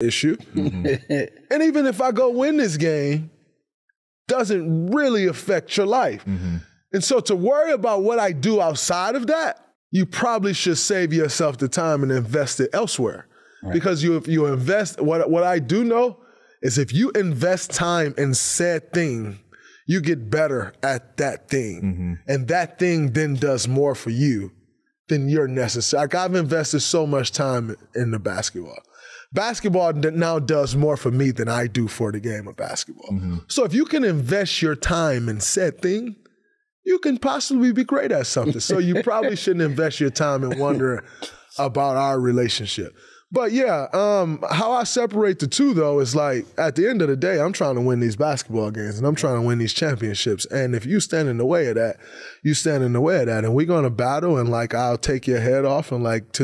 issue. Mm-hmm. and even if I go win this game, doesn't really affect your life. Mm-hmm. And so to worry about what I do outside of that, you probably should save yourself the time and invest it elsewhere. Because you if you invest what what I do know is if you invest time in said thing, you get better at that thing. Mm-hmm. And that thing then does more for you than you're necessary. Like I've invested so much time in the basketball. Basketball now does more for me than I do for the game of basketball. Mm-hmm. So if you can invest your time in said thing, you can possibly be great at something. So you probably shouldn't invest your time in wondering about our relationship. But yeah, um, how I separate the two though is like at the end of the day, I'm trying to win these basketball games and I'm trying to win these championships. And if you stand in the way of that, you stand in the way of that. And we're gonna battle and like I'll take your head off and like to